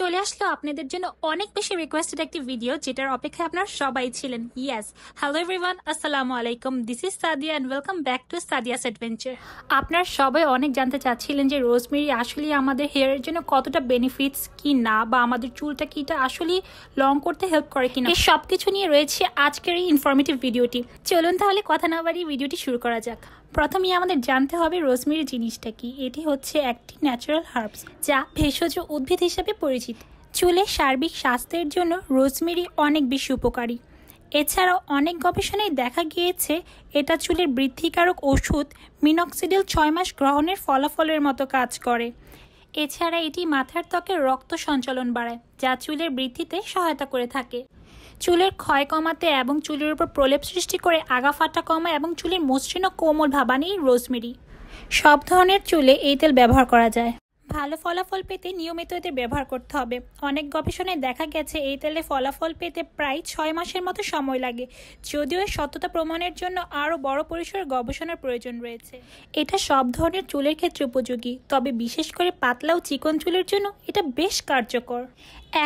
চলে আসলো আপনাদের জন্য অনেক বেশি রিকোয়েস্টেড একটি ভিডিও যেটার অপেক্ষায় আপনারা সবাই ছিলেন। ইয়েস হ্যালো এভরিওয়ান আসসালামু আলাইকুম this is Sadia and welcome back to Sadia's adventure আপনারা সবাই অনেক জানতে চাচ্ছিলেন যে রোজমেরি আসলে আমাদের হেয়ারের জন্য কতটা বেনিফিটস কি না, বা আমাদের চুলটা কিটা আসলে লং করতে হেল্প করে কিনা। এই সব কিছু নিয়ে রয়েছে আজকের এই ইনফরমেটিভ ভিডিওটি চলুন তাহলে কথা না বাড়িয়ে ভিডিওটি শুরু করা যাক। প্রথমেই আমাদের জানতে হবে রোজমেরি জিনিসটা কি? এটি হচ্ছে একটি ন্যাচারাল হার্বস যা ভেষজ উদ্ভিদ হিসেবে পরিচিত। চুলের সার্বিক স্বাস্থ্যের জন্য রোজমেরি অনেক বেশি উপকারী। এছাড়াও অনেক গবেষণায় দেখা গিয়েছে, এটা চুলের বৃদ্ধিকারক ওষুধ মিনক্সিডিল ছয় মাস গ্রহণের ফলাফলের মতো কাজ করে। এছাড়া এটি মাথার ত্বকের রক্ত সঞ্চালন বাড়ায়, যা চুলের বৃদ্ধিতে সহায়তা করে থাকে। চুলের ক্ষয় কমাতে এবং চুলের উপর প্রলেপ সৃষ্টি করে আগা ফাটা কমায় এবং চুলের মসৃণ কোমল ভাবানি রোজমেরি সব ধরনের চুলে এই তেল ব্যবহার করা যায়। ভালো ফলাফল পেতে নিয়মিত এদের ব্যবহার করতে হবে। অনেক গবেষণায় দেখা গেছে, এই তেলে ফলাফল পেতে প্রায় ছয় মাসের মতো সময় লাগে। যদিও এর সত্যতা প্রমাণের জন্য আরও বড় পরিসরের গবেষণার প্রয়োজন রয়েছে। এটা সব ধরনের চুলের ক্ষেত্রে উপযোগী, তবে বিশেষ করে পাতলা ও চিকন চুলের জন্য এটা বেশ কার্যকর।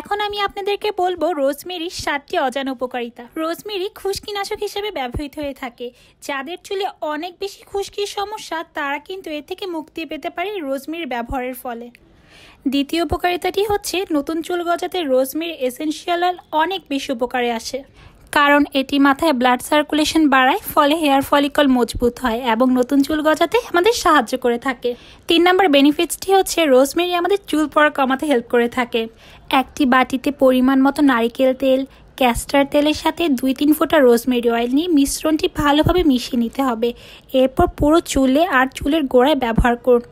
এখন আমি আপনাদেরকে বলব রোজমেরির সাতটি অজানা উপকারিতা। রোজমেরি খুশকিনাশক হিসেবে ব্যবহৃত হয়ে থাকে। যাদের চুলে অনেক বেশি খুশকির সমস্যা, তারা কিন্তু এ থেকে মুক্তি পেতে পারে রোজমেরির ব্যবহারের ফলে। দ্বিতীয় উপকারিতাটি হচ্ছে, নতুন চুল গজাতে রোজমির এসেনশিয়াল অয়েল অনেক বেশি উপকারে আসে। কারণ এটি মাথায় ব্লাড সার্কুলেশন বাড়ায়, ফলে হেয়ার ফলিকল মজবুত হয় এবং নতুন চুল গজাতে আমাদের সাহায্য করে থাকে। তিন নম্বর বেনিফিটসটি হচ্ছে রোজমেরি আমাদের চুল পড়া কমাতে হেল্প করে থাকে। একটি বাটিতে পরিমাণ মতো নারিকেল তেল ক্যাস্টার তেলের সাথে দুই তিন ফোঁটা রোজমেরি অয়েল নিয়ে মিশ্রণটি ভালোভাবে মিশিয়ে নিতে হবে। এরপর পুরো চুলে আর চুলের গোড়ায় ব্যবহার করুন।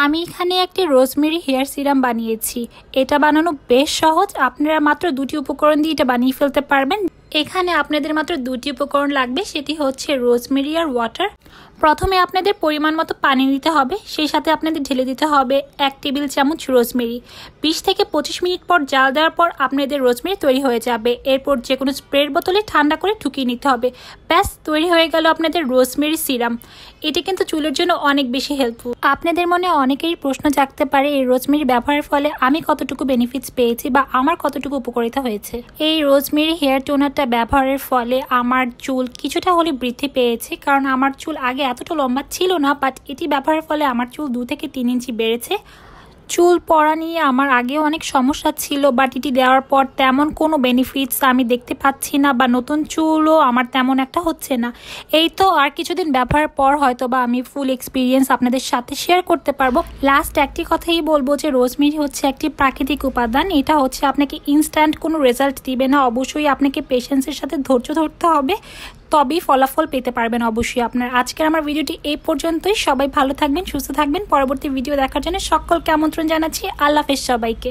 আমি এখানে একটি রোজমেরি হেয়ার সিরাম বানিয়েছি। এটা বানানো বেশ সহজ। আপনারা মাত্র দুটি উপকরণ দিয়ে এটা বানিয়ে ফেলতে পারবেন। এখানে আপনাদের মাত্র দুটি উপকরণ লাগবে। সেটি হচ্ছে রোজমেরি আর ওয়াটার। প্রথমে আপনাদের পরিমাণ মতো পানি দিতে হবে, সেই সাথে আপনাদের ঢেলে দিতে হবে এক টেবিল চামচ রোজমেরি। বিশ থেকে পঁচিশ মিনিট পর জাল দেওয়ার পর আপনাদের রোজমেরি তৈরি হয়ে যাবে। এরপর যে কোনো স্প্রের বোতলে ঠান্ডা করে ঠুকিয়ে নিতে হবে। ব্যাস, তৈরি হয়ে গেল আপনাদের রোজমেরি সিরাম। এটি কিন্তু চুলের জন্য অনেক বেশি হেল্পফুল আপনাদের মনে অনেকেরই প্রশ্ন জাগতে পারে, এই রোজমেরি ব্যবহারের ফলে আমি কতটুকু বেনিফিটস পেয়েছি বা আমার কতটুকু উপকারিতা হয়েছে? এই রোজমেরি হেয়ার টোনারটা ব্যবহারের ফলে আমার চুল কিছুটা হলে বৃদ্ধি পেয়েছে, কারণ আমার চুল আগে এতটা লম্বা ছিল না বাট এটি ব্যবহারের ফলে আমার চুল দু থেকে তিন ইঞ্চি বেড়েছে। চুল পড়া নিয়ে আমার আগেও অনেক সমস্যা ছিল বাট এটি দেওয়ার পর তেমন কোনো বেনিফিটস আমি দেখতে পাচ্ছি না বা নতুন চুলও আমার তেমন একটা হচ্ছে না। এই তো আর কিছুদিন ব্যবহারের পর হয়তো বা আমি ফুল এক্সপিরিয়েন্স আপনাদের সাথে শেয়ার করতে পারব। লাস্ট একটি কথাই বলব যে রোজমেরি হচ্ছে একটি প্রাকৃতিক উপাদান, এটা হচ্ছে আপনাকে ইনস্ট্যান্ট কোনো রেজাল্ট দিবে না। অবশ্যই আপনাকে পেশেন্সের সাথে ধৈর্য ধরতে হবে। তবেই ফলাফল পেতে পারবেন অবশ্যই। আপনার আজকের আমার ভিডিওটি এই পর্যন্তই। সবাই ভালো থাকবেন, সুস্থ থাকবেন। পরবর্তী ভিডিও দেখার জন্য সকলকে আমন্ত্রণ জানাচ্ছি। আল্লাহ হাফেজ সবাইকে।